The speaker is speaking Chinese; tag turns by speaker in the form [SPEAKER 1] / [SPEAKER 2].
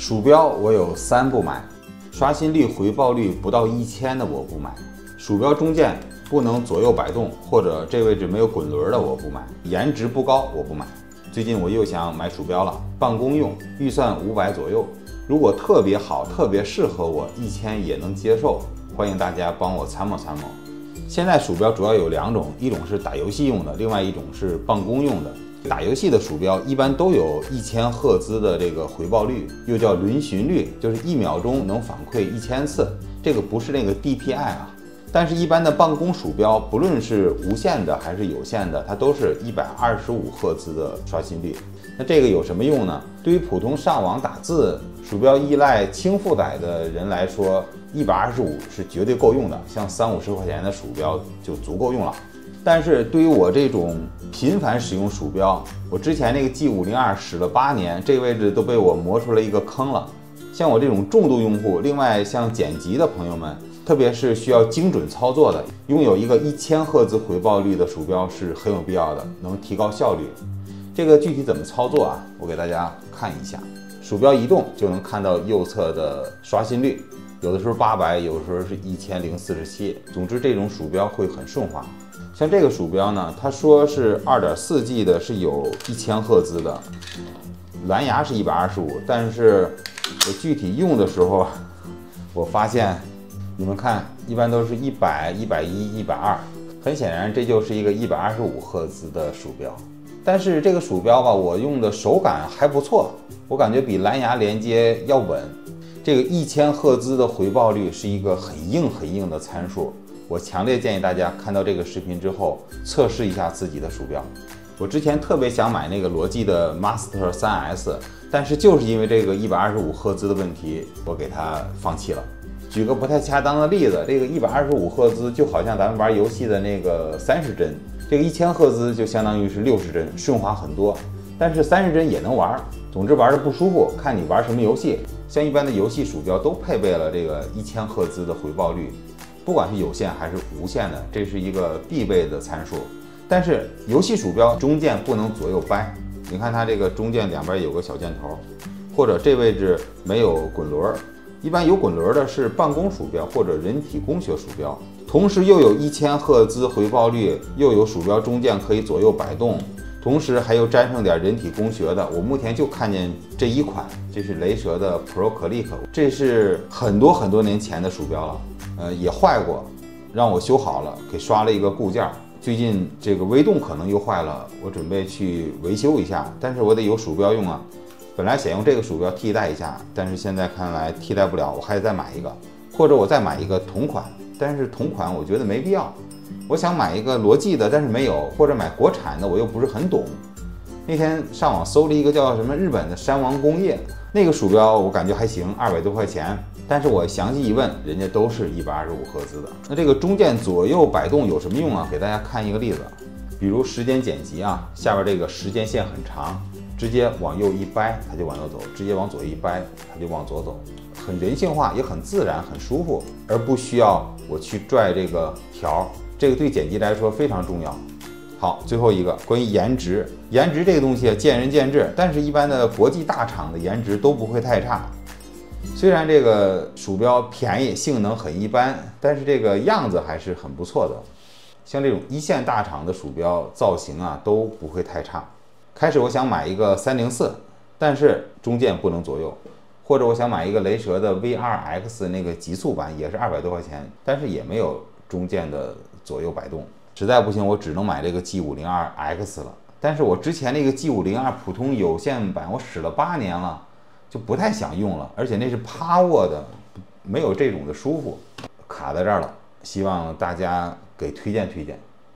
[SPEAKER 1] 鼠标我有三不买，刷新率、回报率不到一千的我不买，鼠标中键不能左右摆动或者这位置没有滚轮的我不买，颜值不高我不买。最近我又想买鼠标了，办公用，预算五百左右，如果特别好、特别适合我，一千也能接受。欢迎大家帮我参谋参谋。现在鼠标主要有两种，一种是打游戏用的，另外一种是办公用的。打游戏的鼠标一般都有一千赫兹的这个回报率，又叫轮询率，就是一秒钟能反馈一千次。这个不是那个 DPI 啊。但是，一般的办公鼠标，不论是无线的还是有线的，它都是一百二十五赫兹的刷新率。那这个有什么用呢？对于普通上网打字、鼠标依赖轻负载的人来说，一百二十五是绝对够用的。像三五十块钱的鼠标就足够用了。但是对于我这种频繁使用鼠标，我之前那个 G 五零二使了八年，这个位置都被我磨出了一个坑了。像我这种重度用户，另外像剪辑的朋友们。特别是需要精准操作的，拥有一个一千赫兹回报率的鼠标是很有必要的，能提高效率。这个具体怎么操作啊？我给大家看一下。鼠标移动就能看到右侧的刷新率，有的时候八百，有的时候是一千零四十七。总之，这种鼠标会很顺滑。像这个鼠标呢，它说是二点四 G 的，是有一千赫兹的，蓝牙是一百二十五，但是我具体用的时候，我发现。你们看，一般都是一百、一百一、一百二，很显然这就是一个一百二十五赫兹的鼠标。但是这个鼠标吧，我用的手感还不错，我感觉比蓝牙连接要稳。这个一千赫兹的回报率是一个很硬很硬的参数，我强烈建议大家看到这个视频之后测试一下自己的鼠标。我之前特别想买那个罗技的 Master 3S，但是就是因为这个一百二十五赫兹的问题，我给它放弃了。举个不太恰当的例子，这个一百二十五赫兹就好像咱们玩游戏的那个三十帧，这个一千赫兹就相当于是六十帧，顺滑很多。但是三十帧也能玩，总之玩的不舒服，看你玩什么游戏。像一般的游戏鼠标都配备了这个一千赫兹的回报率，不管是有线还是无线的，这是一个必备的参数。但是游戏鼠标中键不能左右掰，你看它这个中键两边有个小箭头，或者这位置没有滚轮。一般有滚轮的是办公鼠标或者人体工学鼠标，同时又有一千赫兹回报率，又有鼠标中键可以左右摆动，同时还有沾上点人体工学的。我目前就看见这一款，这是雷蛇的 Pro Click，这是很多很多年前的鼠标了，呃，也坏过，让我修好了，给刷了一个固件。最近这个微动可能又坏了，我准备去维修一下，但是我得有鼠标用啊。本来想用这个鼠标替代一下，但是现在看来替代不了，我还得再买一个，或者我再买一个同款。但是同款我觉得没必要，我想买一个罗技的，但是没有，或者买国产的，我又不是很懂。那天上网搜了一个叫什么日本的山王工业那个鼠标，我感觉还行，二百多块钱。但是我详细一问，人家都是一百二十五赫兹的。那这个中间左右摆动有什么用啊？给大家看一个例子，比如时间剪辑啊，下边这个时间线很长。直接往右一掰，它就往右走；直接往左一掰，它就往左走，很人性化，也很自然，很舒服，而不需要我去拽这个条。这个对剪辑来说非常重要。好，最后一个关于颜值，颜值这个东西见仁见智，但是一般的国际大厂的颜值都不会太差。虽然这个鼠标便宜，性能很一般，但是这个样子还是很不错的。像这种一线大厂的鼠标造型啊，都不会太差。开始我想买一个三零四，但是中键不能左右，或者我想买一个雷蛇的 V2X 那个极速版，也是二百多块钱，但是也没有中键的左右摆动，实在不行我只能买这个 G502X 了。但是我之前那个 G502 普通有线版我使了八年了，就不太想用了，而且那是趴卧的，没有这种的舒服，卡在这儿了。希望大家给推荐推荐。